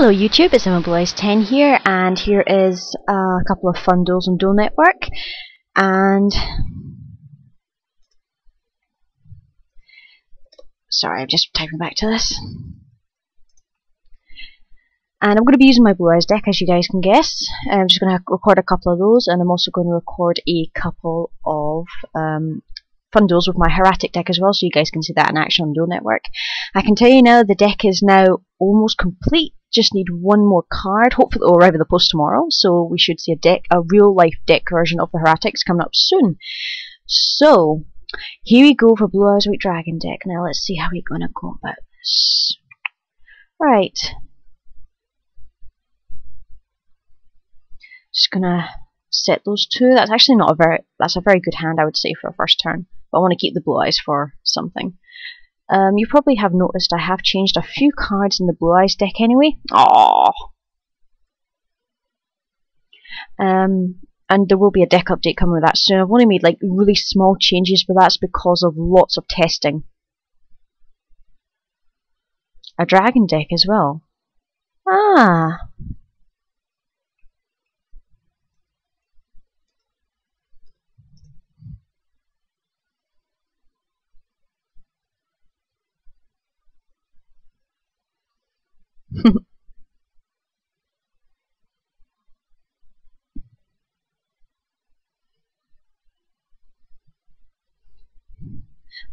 Hello YouTube, it's Emma 10 here, and here is a couple of fun duels on Duel Network, and... Sorry, I'm just typing back to this. And I'm going to be using my Blue Eyes deck, as you guys can guess. I'm just going to record a couple of those, and I'm also going to record a couple of um, fun duels with my Hieratic deck as well, so you guys can see that in action on Duel Network. I can tell you now the deck is now almost complete. Just need one more card. Hopefully it will arrive at the post tomorrow, so we should see a deck, a real life deck version of the Hieratics coming up soon. So, here we go for Blue Eyes White Dragon deck. Now let's see how we're going to go about this. Right. Just gonna set those two. That's actually not a very that's a very good hand I would say for a first turn. But I want to keep the blue eyes for something. Um, you probably have noticed I have changed a few cards in the blue eyes deck anyway. Aww. Um, and there will be a deck update coming with that soon. I've only made like really small changes, but that's because of lots of testing. A dragon deck as well. Ah,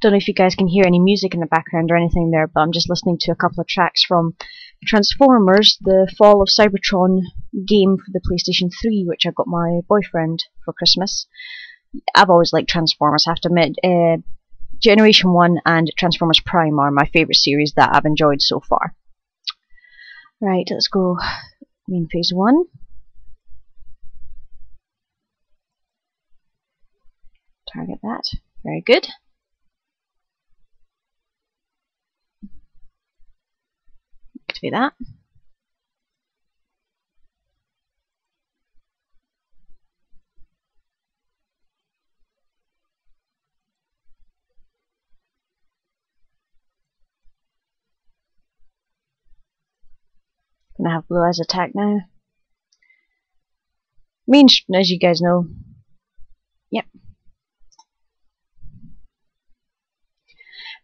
Don't know if you guys can hear any music in the background or anything there, but I'm just listening to a couple of tracks from Transformers, the Fall of Cybertron game for the PlayStation 3, which I got my boyfriend for Christmas. I've always liked Transformers, I have to admit. Uh, Generation 1 and Transformers Prime are my favourite series that I've enjoyed so far. Right, let's go main phase 1. Target that. Very good. Activate that. Gonna have Blue Eyes attack now. Mean, as you guys know. Yep.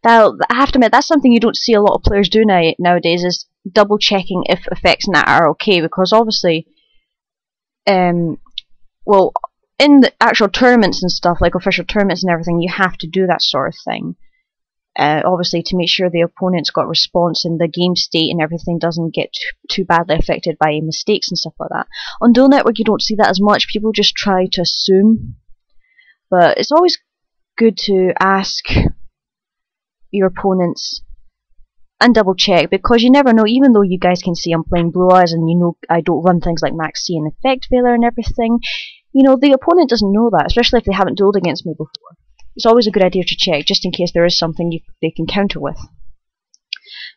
Now, I have to admit, that's something you don't see a lot of players do now, nowadays, is double checking if effects in that are okay, because obviously, um, well, in the actual tournaments and stuff, like official tournaments and everything, you have to do that sort of thing uh, obviously to make sure the opponent's got response and the game state and everything doesn't get too badly affected by mistakes and stuff like that. On Duel Network you don't see that as much, people just try to assume. But it's always good to ask your opponents and double check because you never know, even though you guys can see I'm playing Blue Eyes and you know I don't run things like Max C and Effect Failure and everything, you know, the opponent doesn't know that, especially if they haven't dueled against me before it's always a good idea to check, just in case there is something you, they can counter with.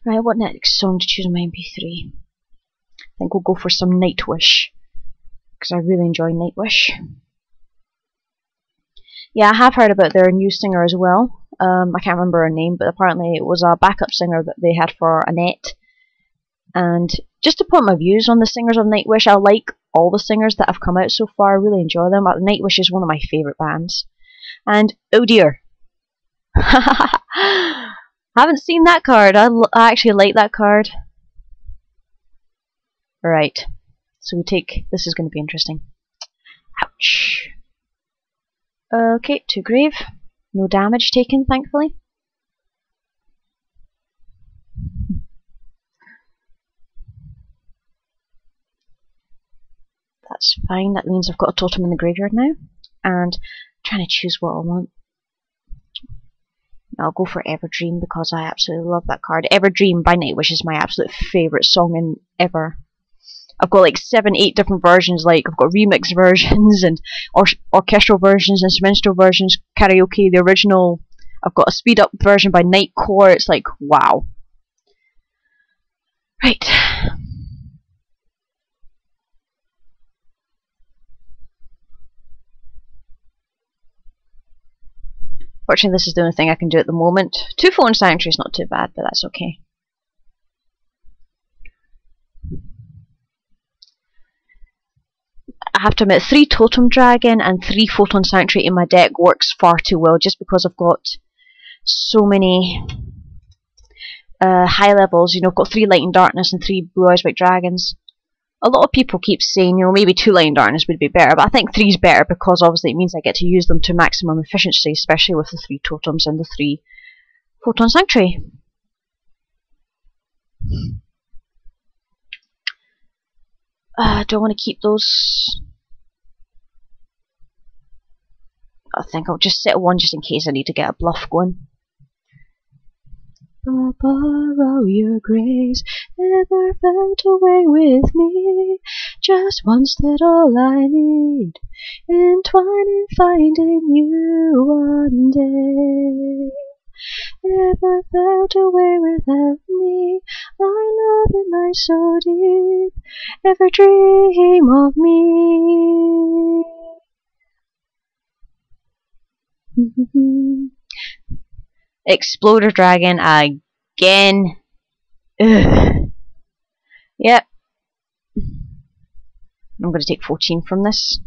Right, what next song to choose on my MP3? I think we'll go for some Nightwish, because I really enjoy Nightwish. Yeah, I have heard about their new singer as well. Um, I can't remember her name, but apparently it was a backup singer that they had for Annette. And just to put my views on the singers of Nightwish, I like all the singers that have come out so far. I really enjoy them. But Nightwish is one of my favourite bands. And oh dear. Haven't seen that card. I, actually like that card. Right. So we take. This is going to be interesting. Ouch. Okay, to grave. No damage taken, thankfully. That's fine. That means I've got a totem in the graveyard now. And trying to choose what I want. I'll go for Everdream because I absolutely love that card. Everdream by Nightwish is my absolute favourite song in ever. I've got like seven, eight different versions. Like I've got remix versions and or orchestral versions, and instrumental versions, karaoke, the original. I've got a speed up version by Nightcore. It's like wow. Right. Fortunately, this is the only thing I can do at the moment. Two Photon Sanctuary is not too bad, but that's okay. I have to admit, three Totem Dragon and three Photon Sanctuary in my deck works far too well, just because I've got so many uh, high levels. You know, I've got three Light and Darkness and three Blue Eyes White Dragons. A lot of people keep saying, you know, maybe two and Darkness would be better, but I think three's better because obviously it means I get to use them to maximum efficiency, especially with the three Totems and the three Photon Sanctuary. Uh, do I want to keep those? I think I'll just set one just in case I need to get a bluff going. Borrow your grace, never felt away with me. Just once that all I need, entwine and finding you one day. Ever felt away without me? My love it lies so deep. Ever dream of me? Exploder Dragon again. Ugh. Yep. I'm going to take 14 from this.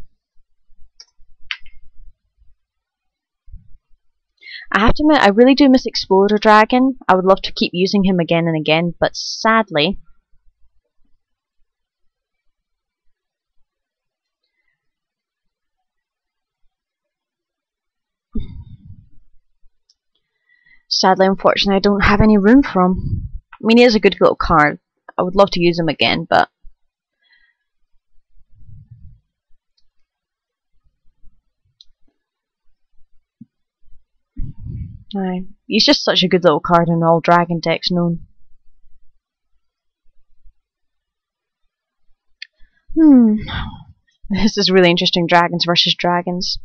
I have to admit, I really do miss Exploder Dragon. I would love to keep using him again and again, but sadly, sadly, unfortunately, I don't have any room for him. I mean, he is a good little card. I would love to use him again, but Aye. He's just such a good little card in all dragon decks known. Hmm. This is really interesting, dragons versus dragons.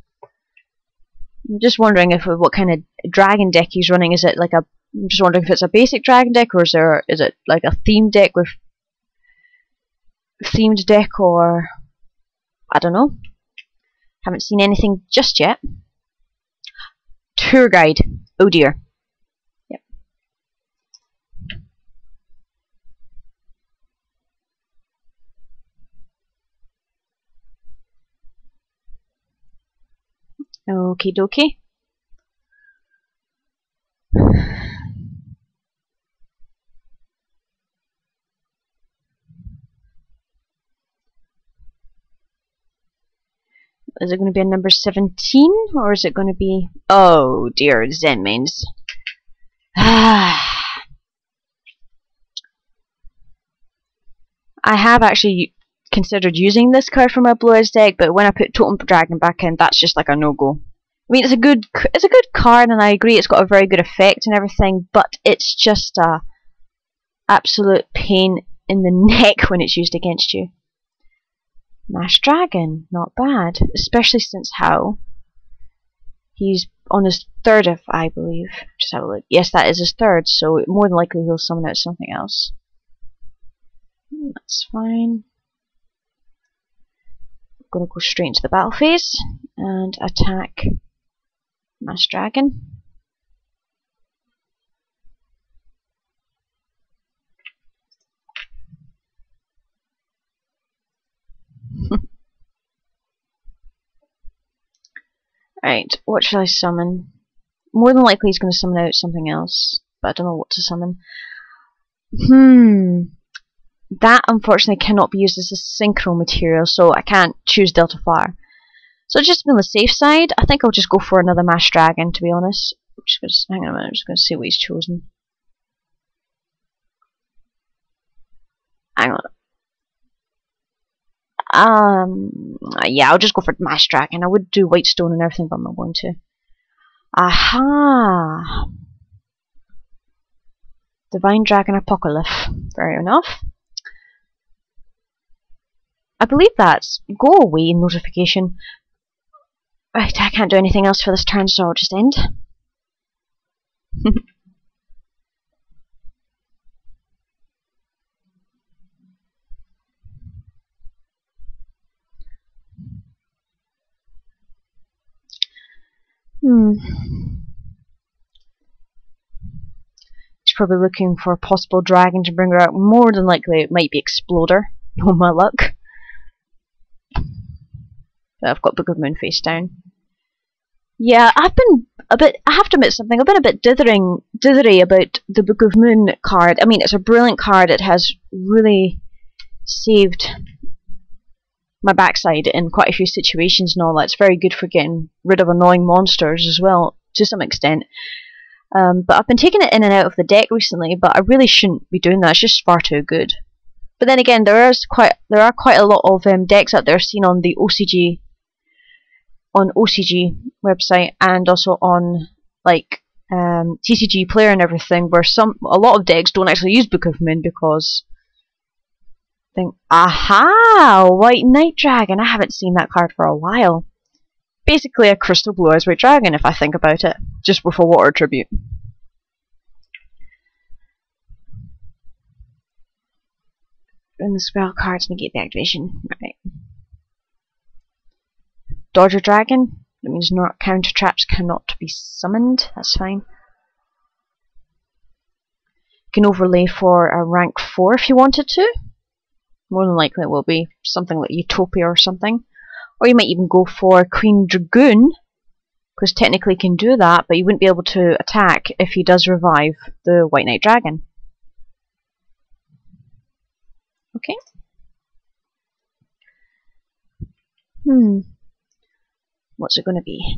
I'm just wondering if what kind of dragon deck he's running. Is it like a? I'm just wondering if it's a basic dragon deck, or is there is it like a themed deck with themed deck, or I don't know. Haven't seen anything just yet. Tour guide. Oh dear. Yep. Okie dokie. Is it going to be a number 17 or is it going to be... Oh dear, Zenmaines. I have actually considered using this card for my Blue Eyes deck, but when I put Totem Dragon back in, that's just like a no-go. I mean, it's a good, it's a good card, and I agree it's got a very good effect and everything, but it's just a absolute pain in the neck when it's used against you. Masked Dragon, not bad, especially since how he's on his third, if I believe. Just have a look. Yes, that is his third, so more than likely he'll summon out something else. Hmm, that's fine. I'm gonna go straight into the battle phase and attack Masked Dragon. Right, what should I summon? More than likely he's going to summon out something else, but I don't know what to summon. Hmm. That unfortunately cannot be used as a synchro material, so I can't choose Delta Flyer. So just be on the safe side, I think I'll just go for another Masked Dragon, to be honest. I'm just gonna, hang on a minute, I'm just going to see what he's chosen. Hang on. Um, yeah, I'll just go for Masked Dragon. I would do White Stone and everything, but I'm not going to. Aha! Divine Dragon Apocalypse. Fair enough. I believe that's go away notification. Right, I can't do anything else for this turn, so I'll just end. Hmm. He's probably looking for a possible dragon to bring her out. More than likely, it might be Exploder. Oh my luck. I've got Book of Moon face down. Yeah, I've been a bit. I have to admit something. I've been a bit dithering, dithery about the Book of Moon card. I mean, it's a brilliant card. It has really saved my backside in quite a few situations and all that. It's very good for getting rid of annoying monsters as well, to some extent. Um, but I've been taking it in and out of the deck recently, but I really shouldn't be doing that. It's just far too good. But then again, there is quite there are quite a lot of um, decks out there seen on the OCG on OCG website and also on like um, TCG Player and everything, where some a lot of decks don't actually use Book of Moon because think aha White Night Dragon. I haven't seen that card for a while. Basically a crystal blue eyes white dragon if I think about it, just with a water tribute. And the spell cards negate the activation. Right. Dodger Dragon. That means not counter traps cannot be summoned. That's fine. You can overlay for a rank 4 if you wanted to. More than likely it will be something like Utopia or something. Or you might even go for Queen Dragoon, because technically he can do that, but you wouldn't be able to attack if he does revive the White Night Dragon. Okay. Hmm. What's it going to be?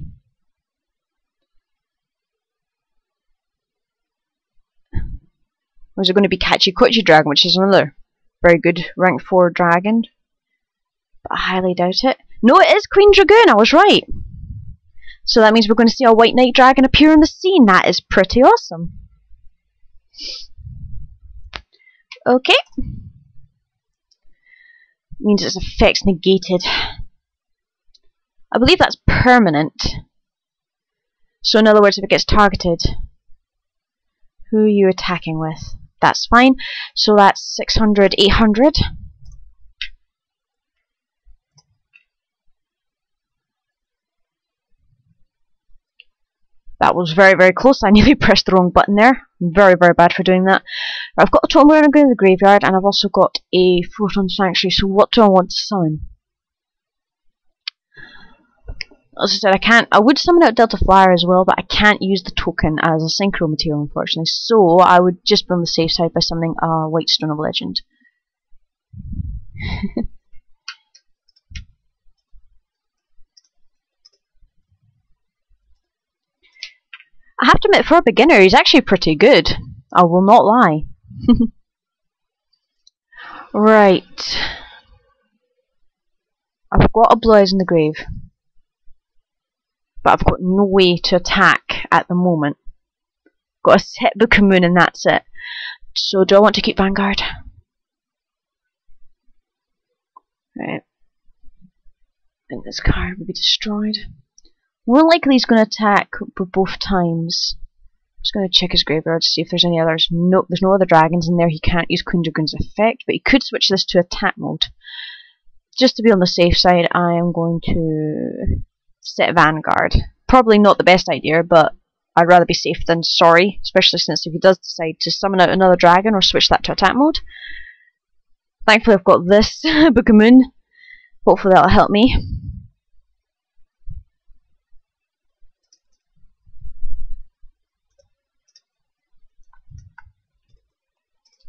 Or is it going to be Kachi Kochi Dragon, which is another very good rank 4 dragon? But I highly doubt it. No, it is Queen Dragoon, I was right. So that means we're going to see a White Night Dragon appear on the scene. That is pretty awesome. Okay. Means its effects negated. I believe that's permanent. So in other words, if it gets targeted, who are you attacking with? That's fine. So that's 600, 800. That was very, very close. I nearly pressed the wrong button there. Very, very bad for doing that. I've got a Totem Wearer in the graveyard, and I've also got a Photon Sanctuary, so what do I want to summon? As I said, I can't. I would summon out Delta Flyer as well, but I can't use the token as a synchro material, unfortunately. So I would just be on the safe side by summoning a White Stone of Legend. I have to admit, for a beginner, he's actually pretty good. I will not lie. right. I've got a Eyes in the grave but I've got no way to attack at the moment. Got a set Book Moon and that's it. So do I want to keep Vanguard? Right. And this card will be destroyed. More likely he's going to attack both times. I'm just going to check his graveyard to see if there's any others. Nope, there's no other dragons in there. He can't use Queen effect, but he could switch this to attack mode. Just to be on the safe side, I am going to set Vanguard. Probably not the best idea, but I'd rather be safe than sorry, especially since if he does decide to summon out another dragon or switch that to attack mode. Thankfully I've got this Book. Hopefully that'll help me.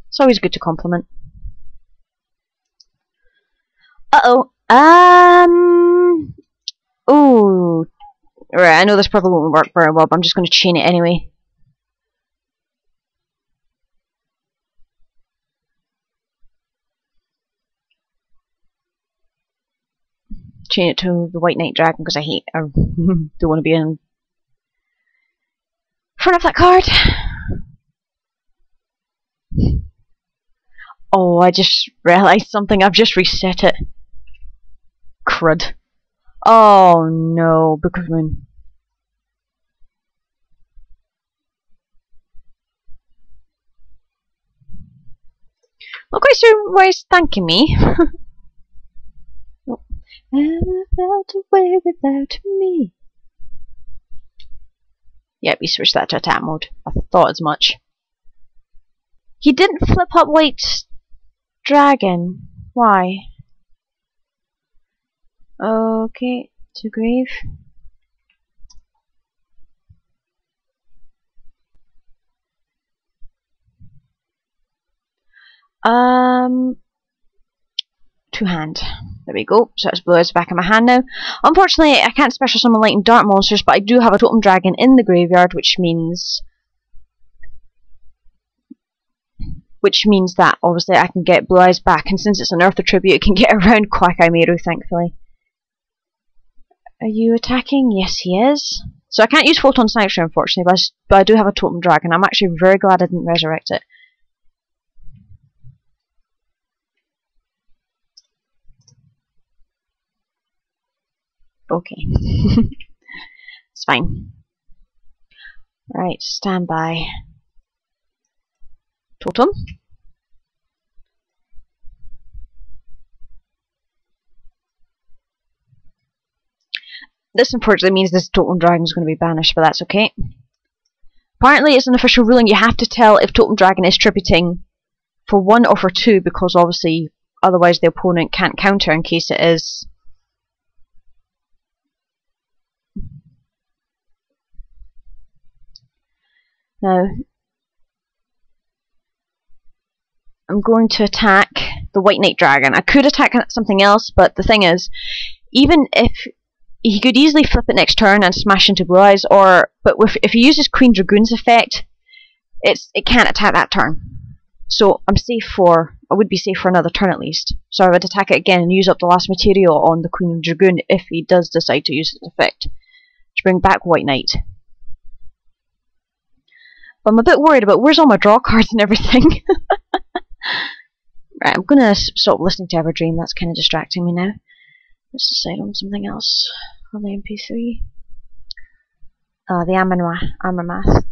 It's always good to compliment. Uh-oh. Um, Ooh. Right, I know this probably won't work very well, but I'm just going to chain it anyway. Chain it to the White Night Dragon because I hate, I don't want to be in front of that card. Oh, I just realised something. I've just reset it. Crud. Oh no, because when quite sure why he's thanking me. Never felt away without me. Yep, he switched that to attack mode. I thought as much. He didn't flip up White Dragon. Why? Okay, to grave. Um, two hand. There we go. So that's blue as back in my hand now. Unfortunately, I can't special summon light and dark monsters, but I do have a totem dragon in the graveyard, which means which means that obviously I can get Blue Eyes back, and since it's an Earth attribute, it can get around Quackaimeru, thankfully. Are you attacking? Yes, he is. So I can't use Photon Sanctuary, unfortunately, but I, but I do have a Totem Dragon. I'm actually very glad I didn't resurrect it. Okay. it's fine. Right, stand by. Totem. This unfortunately means this Totem Dragon is going to be banished, but that's okay. Apparently it's an official ruling you have to tell if Totem Dragon is tributing for one or for two because obviously otherwise the opponent can't counter in case it is Now, I'm going to attack the White Night Dragon. I could attack something else, but the thing is, even if he could easily flip it next turn and smash into Blue Eyes, or but if, if he uses Queen Dragoon's effect, it's it can't attack that turn. So I'm safe for I would be safe for another turn at least. So I would attack it again and use up the last material on the Queen Dragoon if he does decide to use its effect to bring back White Night. But I'm a bit worried about where's all my draw cards and everything. right, I'm gonna stop listening to Everdream. That's kind of distracting me now. Let's decide on something else on the MP3. Uh, the Amaranth.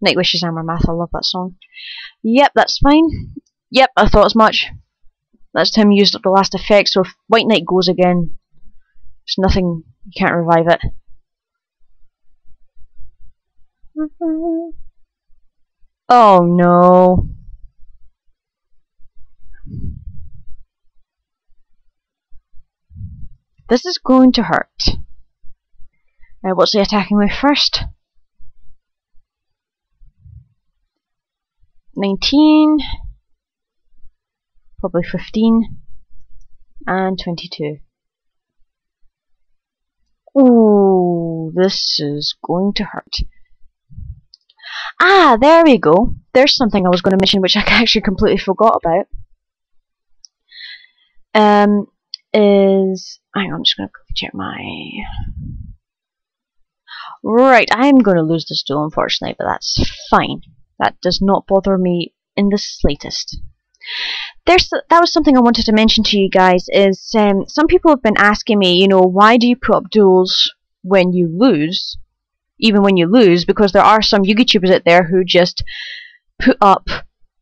Night Wishes Amaranth. I love that song. Yep, that's fine. Yep, I thought as much. That's him used up the last effect, so if White Night goes again, there's nothing, you can't revive it. Oh no. This is going to hurt. Now what's he attacking with first? 19, probably 15, and 22. Ooh, this is going to hurt. Ah, there we go. There's something I was going to mention which I actually completely forgot about. Um, is hang on, I'm just going to check my. Right, I'm going to lose this duel, unfortunately, but that's fine. That does not bother me in the slightest. There's that was something I wanted to mention to you guys. Is um, some people have been asking me, you know, why do you put up duels when you lose? even when you lose, because there are some YouTubers out there who just put up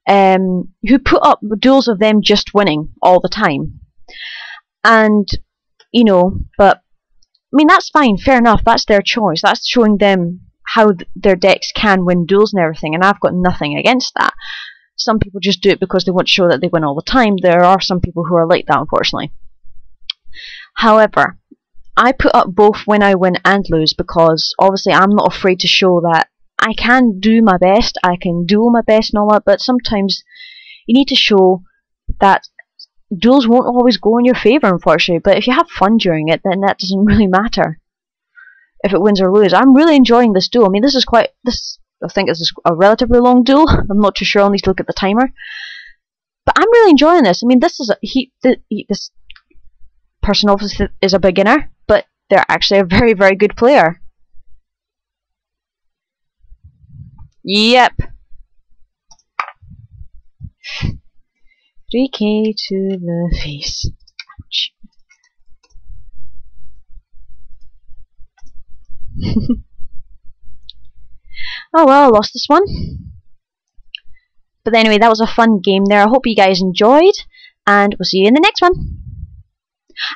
um, who put up duels of them just winning all the time. And you know, but I mean that's fine, fair enough. That's their choice. That's showing them how th their decks can win duels and everything, and I've got nothing against that. Some people just do it because they want to show that they win all the time. There are some people who are like that, unfortunately. However, I put up both when I win and lose because obviously I'm not afraid to show that I can do my best, I can do my best and all that, but sometimes you need to show that duels won't always go in your favour, unfortunately. But if you have fun during it, then that doesn't really matter if it wins or loses. I'm really enjoying this duel. I mean, this is quite this. I think this is a relatively long duel. I'm not too sure. I'll need to look at the timer. But I'm really enjoying this. I mean, this is a, he, the, he this person obviously is a beginner, but they're actually a very, very good player. Yep. 3k to the face. Ouch. oh well, I lost this one. But anyway, that was a fun game there. I hope you guys enjoyed, and we'll see you in the next one.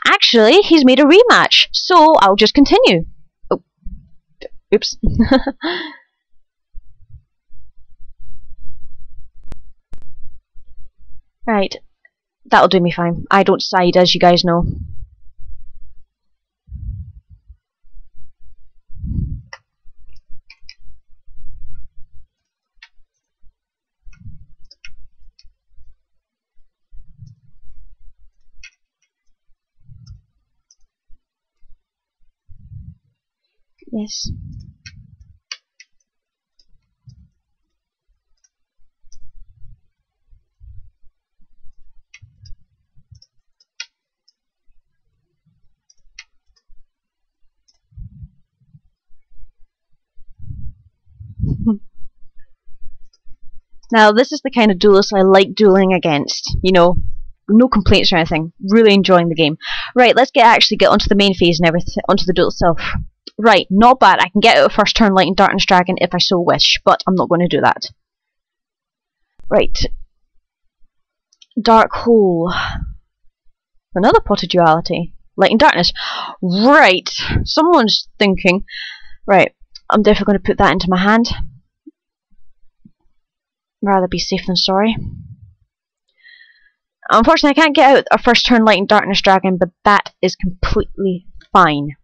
Actually, he's made a rematch, so I'll just continue. Oh, oops. Right, that'll do me fine. I don't side, as you guys know. Yes. Now, this is the kind of duelist I like dueling against. You know, no complaints or anything. Really enjoying the game. Right, let's get actually get onto the main phase and everything, onto the duel itself. Right, not bad. I can get out first turn Light and Darkness Dragon if I so wish, but I'm not going to do that. Right. Dark Hole. Another pot of duality. Light and darkness. Right. Someone's thinking. Right. I'm definitely going to put that into my hand. Rather be safe than sorry. Unfortunately, I can't get out a first turn Light and Darkness Dragon, but that is completely fine.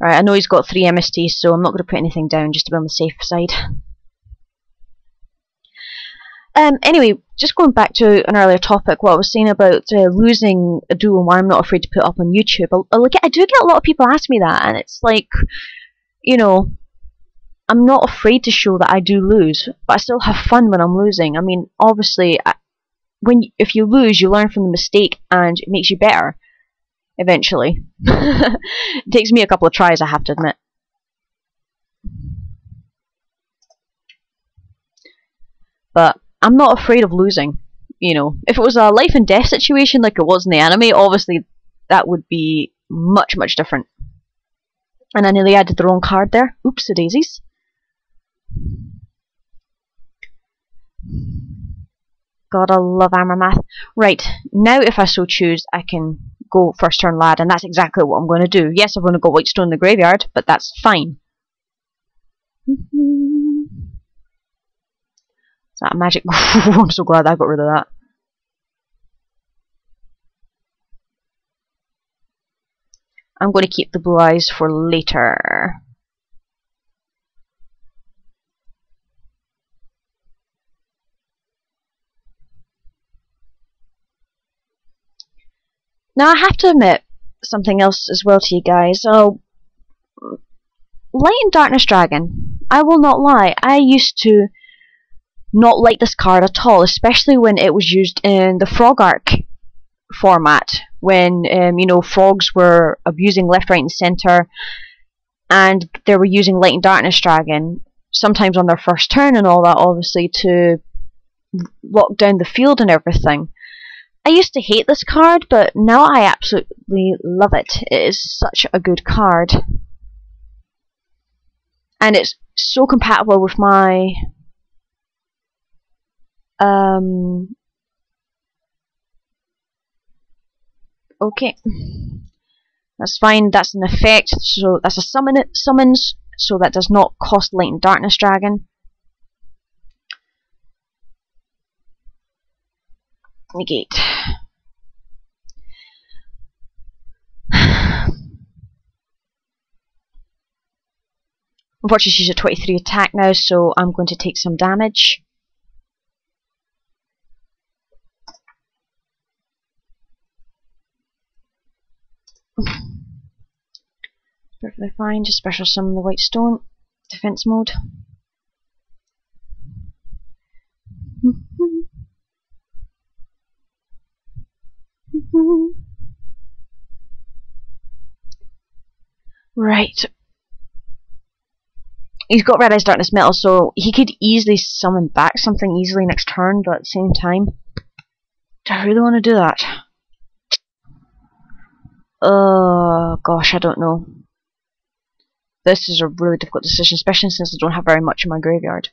Right, I know he's got three MSTs, so I'm not going to put anything down just to be on the safe side. Um, anyway, just going back to an earlier topic, what I was saying about uh, losing a duel and why I'm not afraid to put up on YouTube. I, I, I do get a lot of people ask me that, and it's like, you know, I'm not afraid to show that I do lose, but I still have fun when I'm losing. I mean, obviously, when if you lose, you learn from the mistake, and it makes you better. Eventually, it takes me a couple of tries, I have to admit. But I'm not afraid of losing. You know, if it was a life and death situation like it was in the anime, obviously that would be much, much different. And I nearly added the wrong card there. Oops, the daisies. God, I love Amaranth. Right, now if I so choose, I can go first turn lad, and that's exactly what I'm going to do. Yes, I've only got Whitestone in the graveyard, but that's fine. Is that magic? I'm so glad I got rid of that. I'm going to keep the blue eyes for later. Now I have to admit something else as well to you guys. So, Light and Darkness Dragon, I will not lie, I used to not like this card at all, especially when it was used in the Frog Arc format, when um, you know frogs were abusing left, right, and center, and they were using Light and Darkness Dragon sometimes on their first turn and all that, obviously to lock down the field and everything. I used to hate this card, but now I absolutely love it. It is such a good card. And it's so compatible with my um Okay. That's fine, that's an effect, so that's a summon summons, so that does not cost Light and Darkness Dragon. Negate. Unfortunately, she's a 23 attack now, so I'm going to take some damage. Perfectly fine, just special summon the white stone. Defense mode. Right. He's got Red Eyes Darkness Metal, so he could easily summon back something easily next turn, but at the same time, do I really want to do that? Oh, gosh, I don't know. This is a really difficult decision, especially since I don't have very much in my graveyard.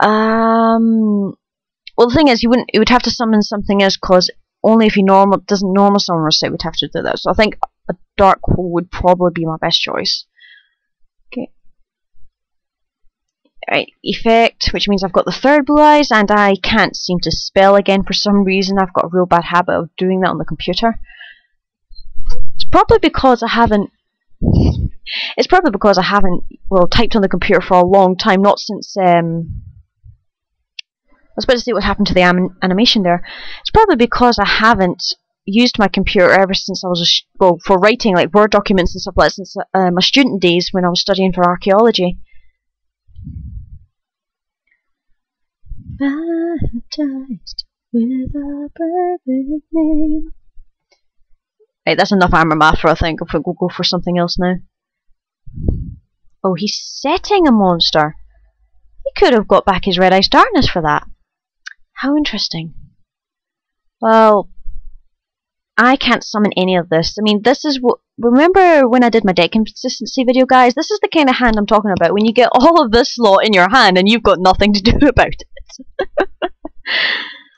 Um, well, the thing is, he wouldn't. He would have to summon something else, cause only if he normal doesn't normal summon Recite would have to do that. So I think a Dark Hole would probably be my best choice. Okay. Effect, which means I've got the third blue eyes, and I can't seem to spell again for some reason. I've got a real bad habit of doing that on the computer. It's probably because I haven't it's probably because I haven't well typed on the computer for a long time, not since um was about to see what happened to the animation there. It's probably because I haven't used my computer ever since I was a well for writing like word documents and stuff like that since uh, my student days when I was studying for archaeology. Baptized with a perfect name. Right, that's enough Amaranth for I think. If we'll go for something else now. Oh, he's setting a monster. He could have got back his red-eyes darkness for that. How interesting. Well, I can't summon any of this. I mean, this is what. Remember when I did my deck consistency video, guys? This is the kind of hand I'm talking about. When you get all of this lot in your hand and you've got nothing to do about it.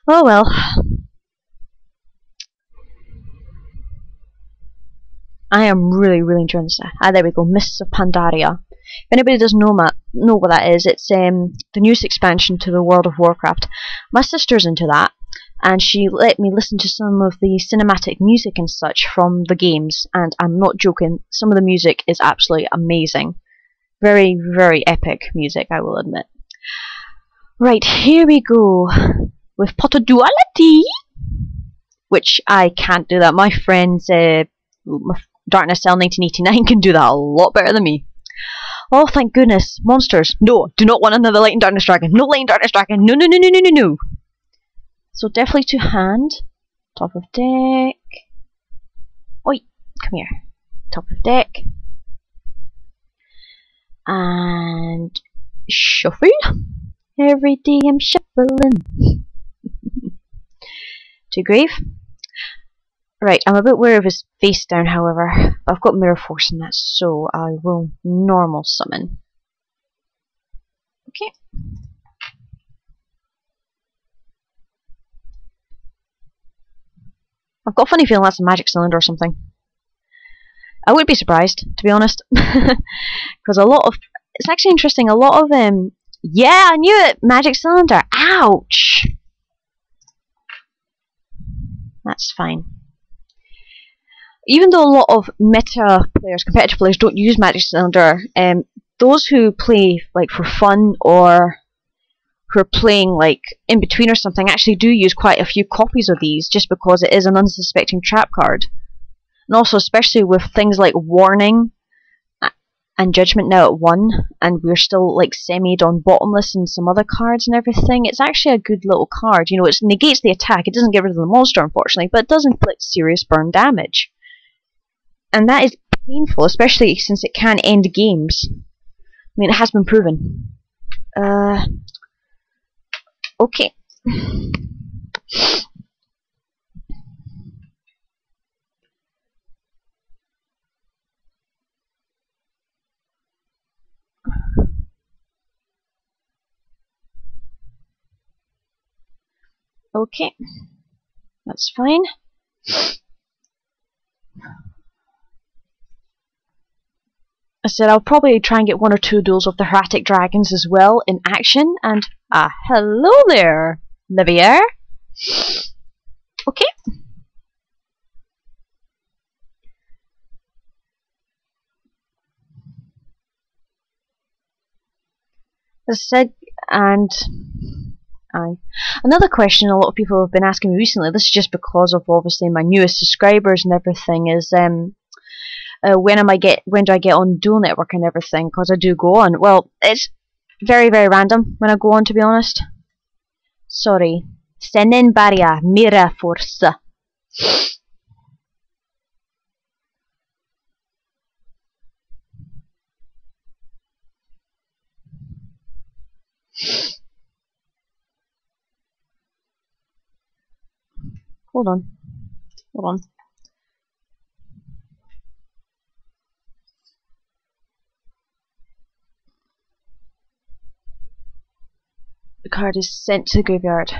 oh well. I am really, really enjoying this. Ah, there we go. Mists of Pandaria. If anybody doesn't know, know what that is, it's um, the newest expansion to the World of Warcraft. My sister's into that, and she let me listen to some of the cinematic music and such from the games, and I'm not joking, some of the music is absolutely amazing. Very, very epic music, I will admit. Right, here we go with Duality, which I can't do that. My friends, uh, Darkness Cell 1989 can do that a lot better than me. Oh, thank goodness. Monsters. No, do not want another Light and Darkness Dragon. No Light and Darkness Dragon. No, no, no, no, no, no, no. So definitely to hand. Top of deck. Oi, come here. Top of deck. And shuffle. Every day I'm shuffling. to grave. Right, I'm a bit wary of his face down, however. But I've got Mirror Force in that, so I will normal summon. Okay. I've got a funny feeling that's a magic cylinder or something. I wouldn't be surprised, to be honest. Because a lot of... It's actually interesting, a lot of... um. Yeah, I knew it! Magic cylinder! Ouch! That's fine even though a lot of meta players, competitive players, don't use Magic Cylinder, um, those who play like for fun or who are playing like in between or something actually do use quite a few copies of these just because it is an unsuspecting trap card. And also, especially with things like Warning and Judgment now at 1, and we're still like semied on Bottomless and some other cards and everything, it's actually a good little card. You know, it negates the attack, it doesn't get rid of the monster unfortunately, but it does inflict serious burn damage and that is painful, especially since it can end games. I mean, it has been proven. Uh, okay. Okay, that's fine. I said I'll probably try and get one or two duels of the Hieratic Dragons as well in action. And ah, hello there, Livier. Okay. I said, and I another question a lot of people have been asking me recently. This is just because of obviously my newest subscribers and everything. Is um uh, when am I get when do I get on duel network and everything? Because I do go on. Well it's very very random when I go on to be honest. Sorry. Senin barrier mira forza Hold on. Hold on. The card is sent to the graveyard.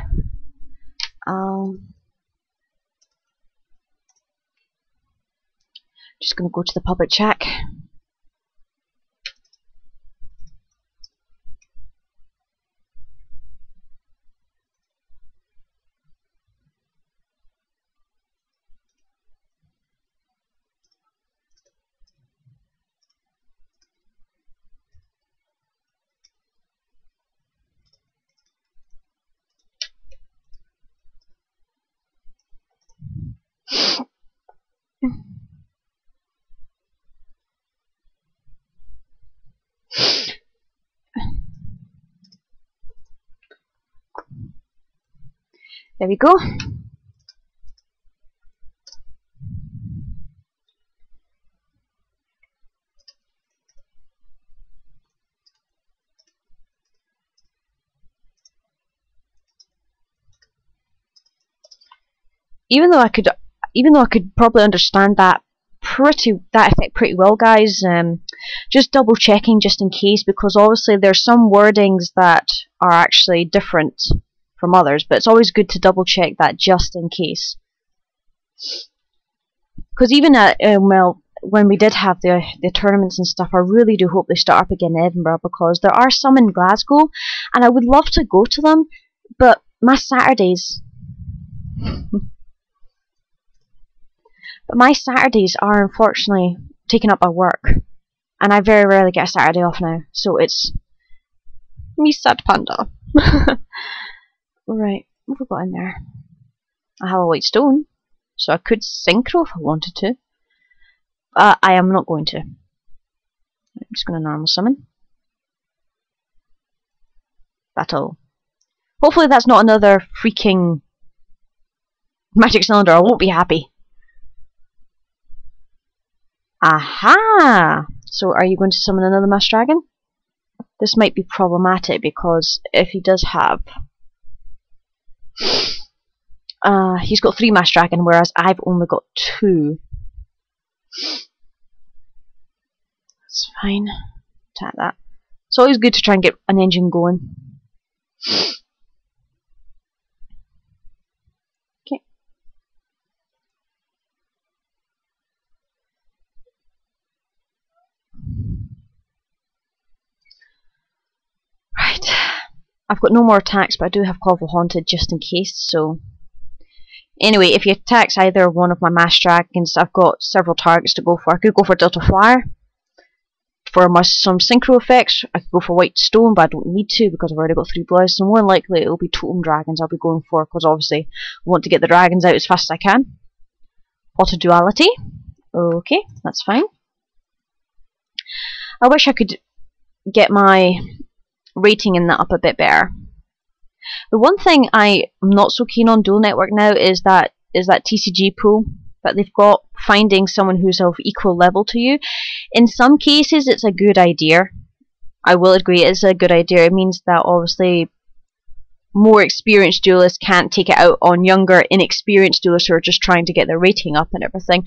Um, just going to go to the public check. There we go. even though I could, even though I could probably understand that pretty that effect pretty well, guys. Um, just double checking just in case because obviously there's some wordings that are actually different from others, but it's always good to double check that just in case. Because even at um, well, when we did have the the tournaments and stuff, I really do hope they start up again in Edinburgh because there are some in Glasgow, and I would love to go to them, but my Saturdays. But my Saturdays are unfortunately taken up by work. And I very rarely get a Saturday off now. So it's me sad panda. right, what have we got in there? I have a white stone. So I could synchro if I wanted to. Uh, I am not going to. I'm just going to normal summon. Battle. Hopefully that's not another freaking magic cylinder. I won't be happy. Aha! So are you going to summon another Masked Dragon? This might be problematic because if he does have... Uh, he's got three Masked Dragon whereas I've only got two. That's fine. Tap that. It's always good to try and get an engine going. I've got no more attacks, but I do have Call Haunted just in case, so... Anyway, if he attacks either one of my Masked Dragons, I've got several targets to go for. I could go for Delta Flyer. For my, some Synchro effects, I could go for White Stone, but I don't need to because I've already got three Blues. And more likely it'll be Totem Dragons I'll be going for, because obviously I want to get the dragons out as fast as I can. Of Duality. Okay, that's fine. I wish I could get my rating in that up a bit better. The one thing I am not so keen on Duel Network now is that is that TCG pool that they've got finding someone who's of equal level to you. In some cases it's a good idea. I will agree it's a good idea. It means that obviously more experienced duelists can't take it out on younger, inexperienced duelists who are just trying to get their rating up and everything.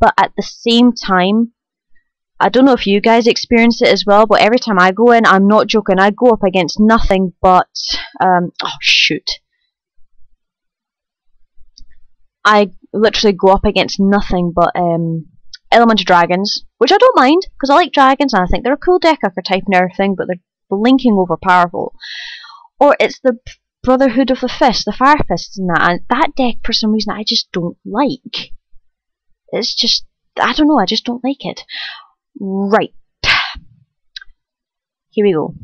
But at the same time, I don't know if you guys experience it as well, but every time I go in, I'm not joking, I go up against nothing but, um, oh shoot. I literally go up against nothing but um, Elemental Dragons, which I don't mind, because I like dragons and I think they're a cool deck archetype and everything, but they're blinking over powerful. Or it's the Brotherhood of the Fist, the Fire Fists and that, and that deck for some reason I just don't like. It's just, I don't know, I just don't like it. Right. Here we go.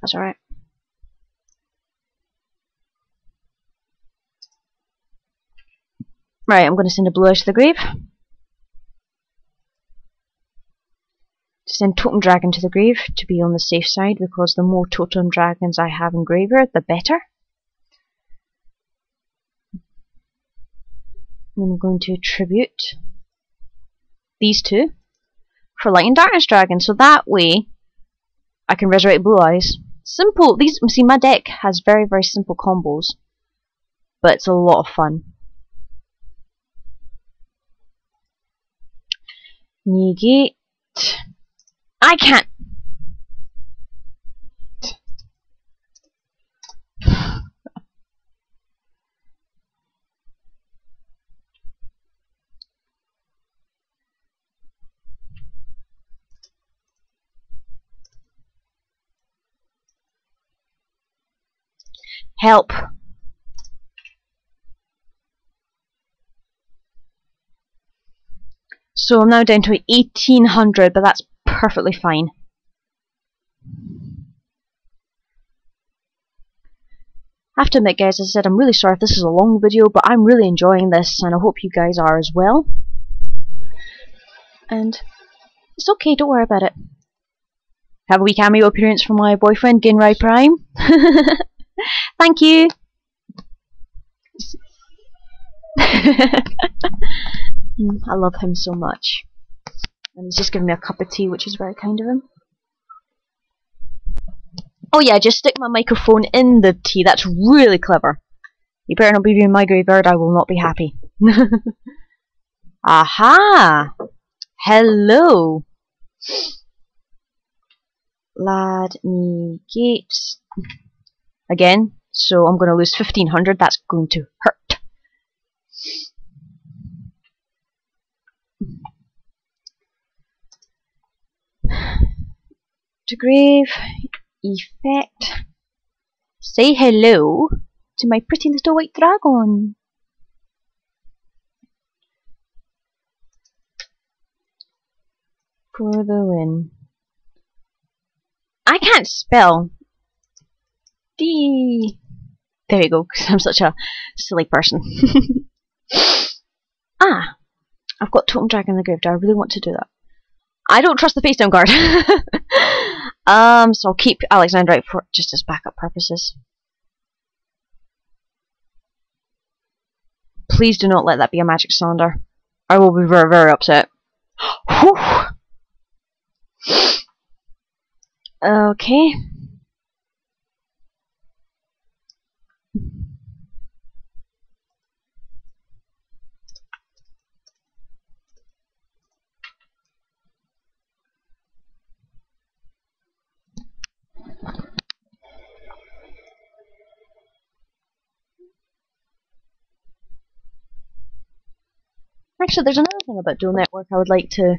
That's alright. Right, I'm going to send a blue to the grave. To send Totem Dragon to the grave to be on the safe side because the more Totem Dragons I have in graveyard, the better. I'm going to tribute these two for Light and Darkness Dragon, so that way I can resurrect Blue Eyes. Simple. These see my deck has very very simple combos, but it's a lot of fun. Negate I can't. Help. So I'm now down to 1800, but that's perfectly fine. To admit, guys, as I said, I'm really sorry if this is a long video, but I'm really enjoying this, and I hope you guys are as well. And it's okay, don't worry about it. Have a wee cameo appearance from my boyfriend, Ginrai Prime. Thank you. Mm, I love him so much. And he's just giving me a cup of tea, which is very kind of him. Oh yeah, just stick my microphone in the tea. That's really clever. You better not be viewing my graveyard, I will not be happy. Aha! Hello! Lad me gates. Again, so I'm going to lose 1500. That's going to hurt. To grave effect. Say hello to my pretty little white dragon. For the win. I can't spell. D. There you go, because I'm such a silly person. ah, I've got Totem Dragon in the grave. Do I really want to do that? I don't trust the face down guard. um, so I'll keep Alexandrite for just as backup purposes. Please do not let that be a magic cylinder. I will be very, very upset. okay. Actually, there's another thing about duel network I would like to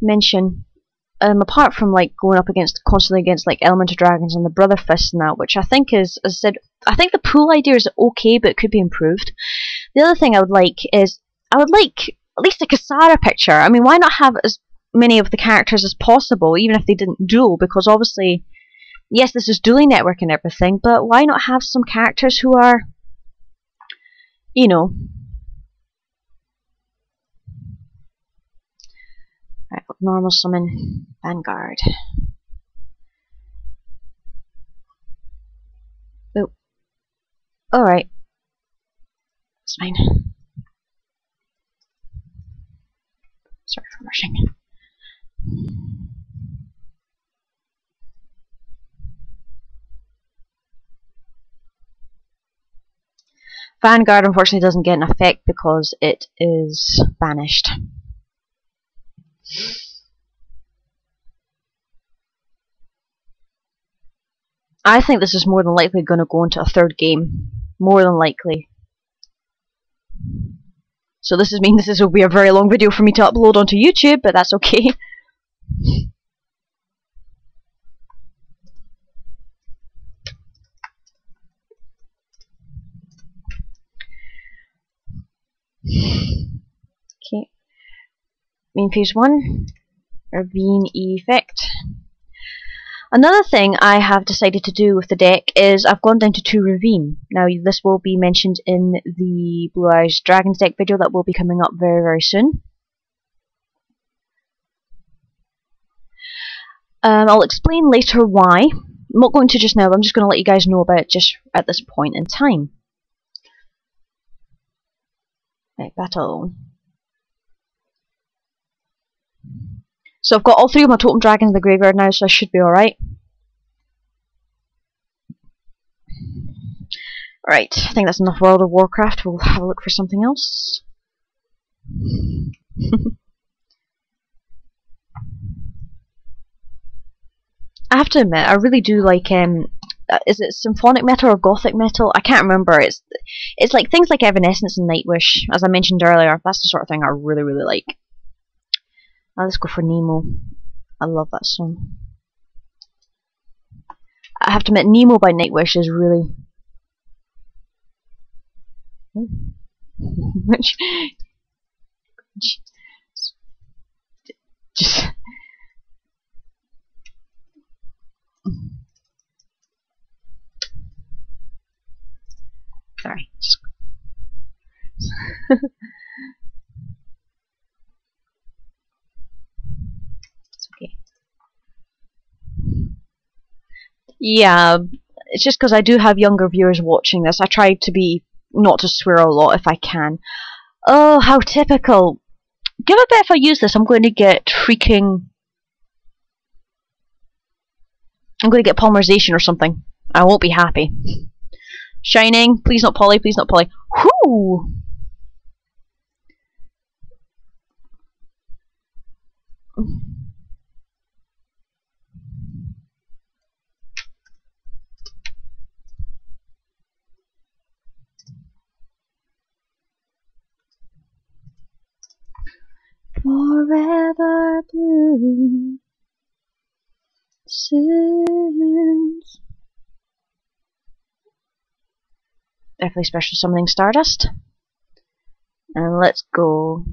mention. Um, apart from like going up against constantly against like Elemental Dragons and the Brother Fist and that, which I think is, as I said, I think the pool idea is okay, but it could be improved. The other thing I would like is I would like at least a Kisara picture. I mean, why not have as many of the characters as possible, even if they didn't duel? Because obviously, yes, this is dueling network and everything, but why not have some characters who are, you know, normal summon Vanguard. Oh. Alright. It's fine. Sorry for rushing. Vanguard unfortunately doesn't get an effect because it is banished. I think this is more than likely going to go into a third game. More than likely. So this is means this is, will be a very long video for me to upload onto YouTube, but that's okay. okay. Main phase 1. Ravine effect. Another thing I have decided to do with the deck is I've gone down to 2 Ravine. Now this will be mentioned in the Blue Eyes Dragons deck video that will be coming up very very soon. Um, I'll explain later why. I'm not going to just now, I'm just going to let you guys know about it just at this point in time. Right, battle. So I've got all three of my totem dragons in the graveyard now, so I should be alright. Right, I think that's enough World of Warcraft. We'll have a look for something else. I have to admit, I really do like um, uh, is it symphonic metal or gothic metal? I can't remember. It's it's like things like Evanescence and Nightwish, as I mentioned earlier. That's the sort of thing I really really like. Oh, let's go for Nemo. I love that song. I have to admit, Nemo by Nightwish is really... Just... Sorry. Yeah, it's just because I do have younger viewers watching this. I try to be not to swear a lot if I can. Oh, how typical. Give a bet if I use this, I'm going to get freaking. I'm going to get polymerization or something. I won't be happy. Shining, please not poly, please not poly. Whoo! Forever blue since definitely special summoning Stardust. And let's go.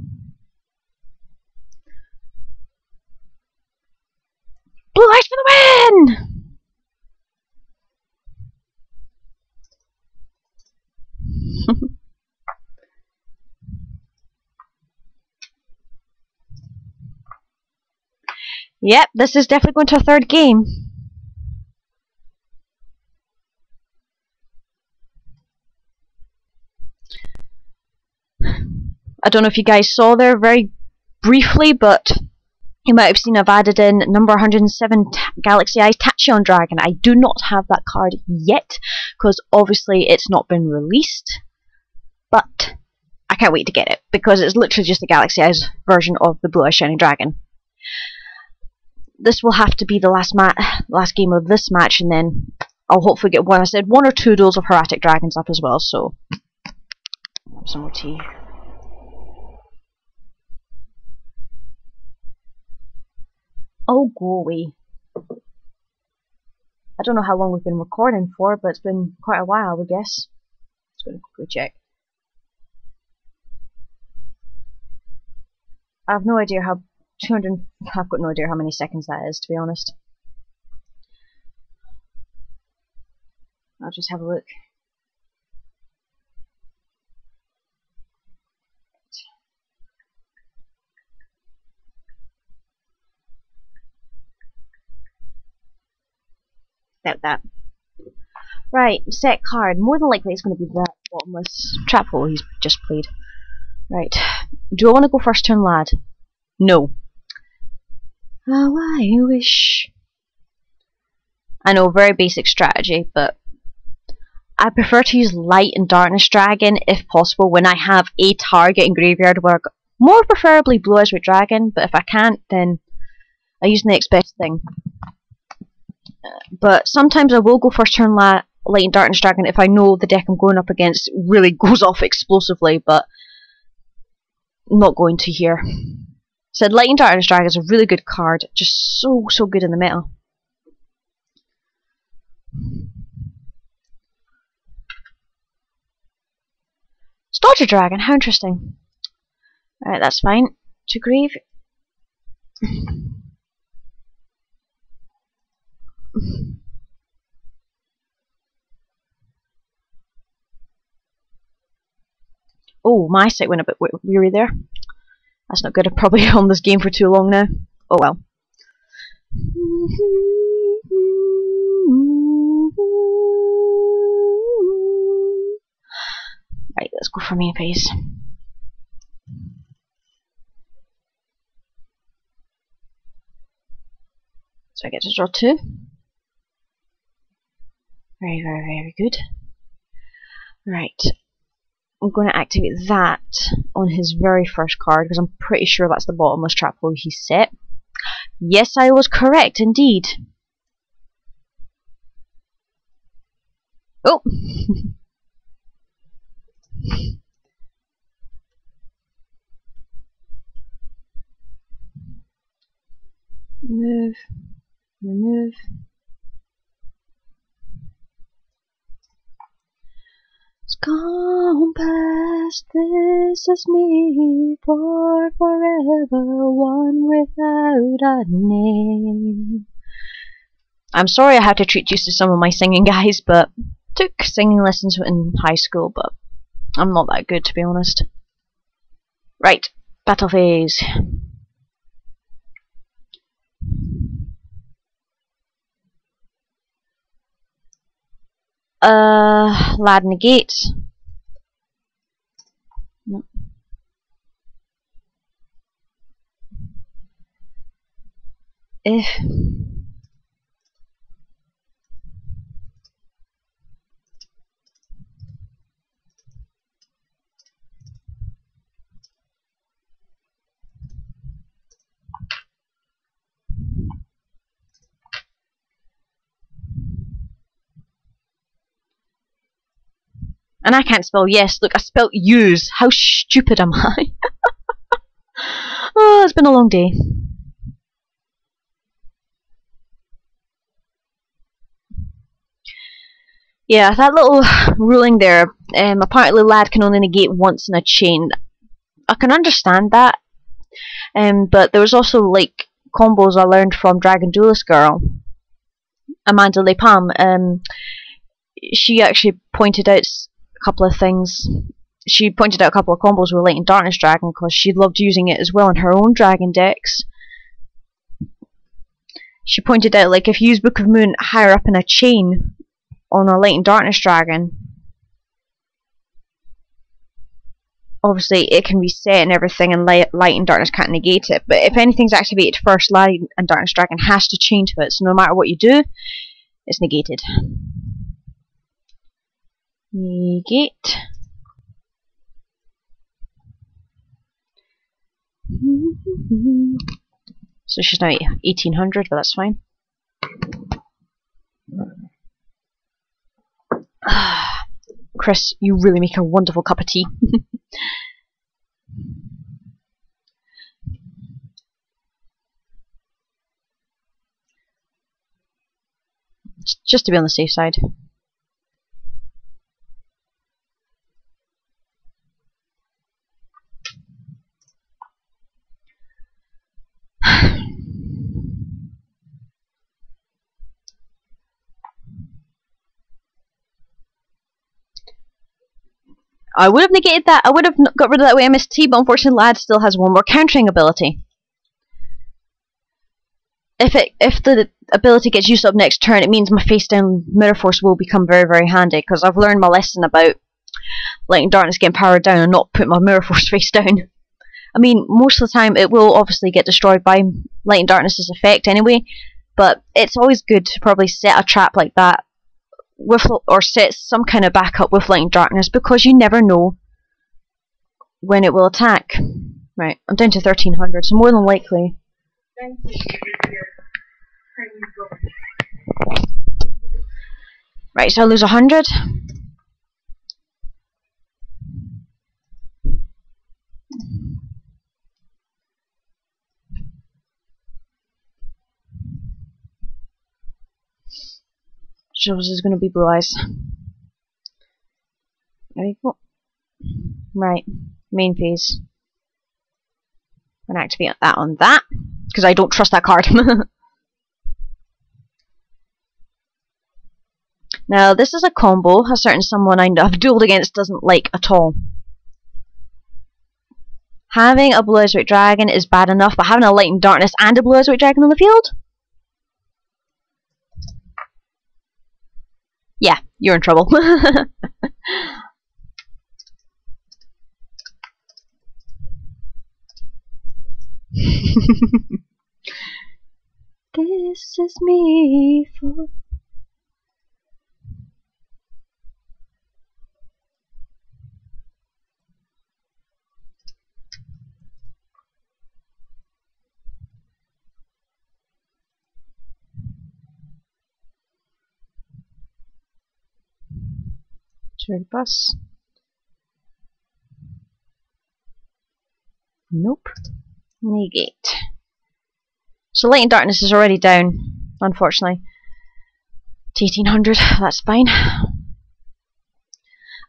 Blue Eyes for the win! Yep, this is definitely going to a third game. I don't know if you guys saw there very briefly, but you might have seen I've added in number 107 Galaxy Eyes Tachyon Dragon. I do not have that card yet, because obviously it's not been released, but I can't wait to get it, because it's literally just the Galaxy Eyes version of the Blue Eyes Shining Dragon. This will have to be the last mat, last game of this match, and then I'll hopefully get one. I said one or two duels of Hieratic Dragons up as well, so some more tea. Oh, go away. I don't know how long we've been recording for, but it's been quite a while, I guess. Just to quickly check. I have no idea how 200. I've got no idea how many seconds that is, to be honest. I'll just have a look. About that. Right, set card. More than likely it's going to be that bottomless trap hole he's just played. Right. Do I want to go first turn, lad? No. Ah, How I wish. I know, very basic strategy, but I prefer to use Light and Darkness Dragon if possible when I have a target in Graveyard work. More preferably Blue Eyes White Dragon, but if I can't, then I use the next best thing. But sometimes I will go first turn Light and Darkness Dragon if I know the deck I'm going up against really goes off explosively, but I'm not going to here. Said Light and Darkness Dragon is a really good card, just so, so good in the meta. Stardust Dragon, how interesting. Alright, that's fine. To grieve. Oh, my sight went a bit weary there. That's not good. I've probably on this game for too long now. Oh well. Right, let's go for main phase. So I get to draw two. Very, very, very good. Right. I'm going to activate that on his very first card because I'm pretty sure that's the bottomless trap hole he set. Yes, I was correct indeed. Oh! Move, remove. It's past, this is me for forever, one without a name. I'm sorry I had to treat you to some of my singing guys, but took singing lessons in high school, but I'm not that good to be honest. Right, battle phase. Uh, lad negate. No. If And I can't spell yes. Look, I spelt use. How stupid am I? oh, it's been a long day. Yeah, that little ruling there, um, apparently lad can only negate once in a chain. I can understand that, um, but there was also like combos I learned from Dragon Duelist Girl, Amanda Lepam. Um, she actually pointed out couple of things. She pointed out a couple of combos with Light and Darkness Dragon because she loved using it as well in her own dragon decks. She pointed out, like, if you use Book of Moon higher up in a chain on a Light and Darkness Dragon, obviously it can reset and everything, and light, light and darkness can't negate it. But if anything's activated first, light and darkness dragon has to chain to it. So no matter what you do, it's negated negate so she's now 1800 but that's fine. Chris you really make a wonderful cup of tea. Just to be on the safe side I would have negated that. I would have got rid of that with MST, but unfortunately, Lad still has one more countering ability. If it if the ability gets used up next turn, it means my face down Mirror Force will become very very handy because I've learned my lesson about letting Darkness get powered down and not put my Mirror Force face down. I mean, most of the time it will obviously get destroyed by Light and Darkness's effect anyway, but it's always good to probably set a trap like that with or set some kind of backup with light and darkness because you never know when it will attack. Right, I'm down to 1300, so more than likely. Right, so I lose 100. Jules is going to be blue eyes. Right, main phase. I'm going to activate that on that, because I don't trust that card. now, this is a combo a certain someone I have dueled against doesn't like at all. Having a Blue Eyes White Dragon is bad enough, but having a Light and Darkness and a Blue Eyes White Dragon on the field? Yeah, you're in trouble. this is me for Turn bus. Nope. Negate. So Light and Darkness is already down, unfortunately. To 1800, that's fine.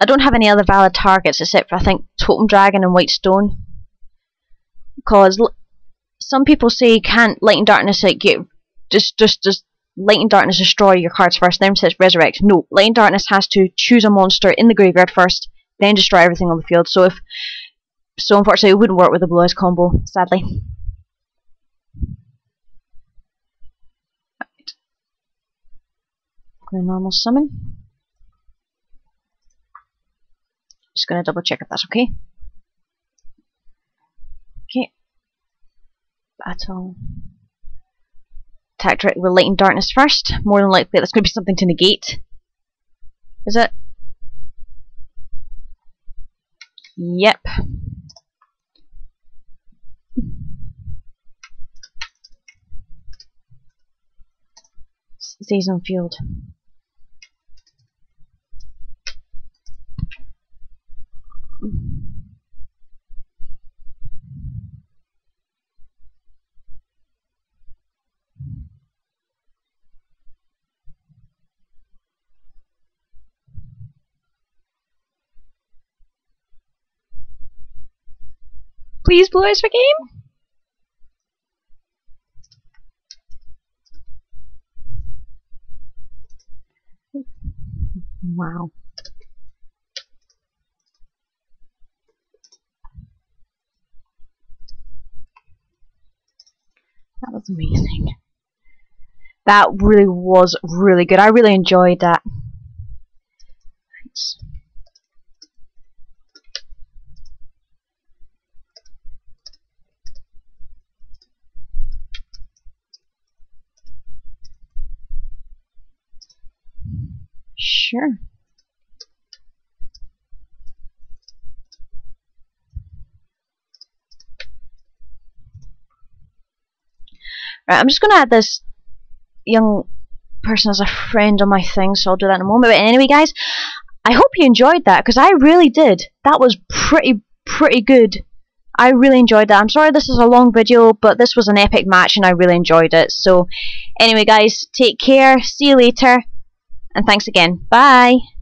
I don't have any other valid targets except for I think Totem Dragon and White Stone. Because some people say can't Light and Darkness like get just just just Light and Darkness destroy your cards first, then says Resurrect. No, Light and Darkness has to choose a monster in the graveyard first, then destroy everything on the field. So if so unfortunately it wouldn't work with the Blue combo, sadly. Right. Go normal summon. Just gonna double check if that's okay. Okay. Battle. Attack with light and darkness first. More than likely that's gonna be something to negate. Is it? Yep. Season field. Please Blue for game? Wow. That was amazing. That really was really good. I really enjoyed that. Thanks. Sure. Right, I'm just going to add this young person as a friend on my thing, so I'll do that in a moment. But anyway, guys, I hope you enjoyed that, because I really did. That was pretty, pretty good. I really enjoyed that. I'm sorry this is a long video, but this was an epic match and I really enjoyed it. So, anyway guys, take care, see you later, and thanks again. Bye!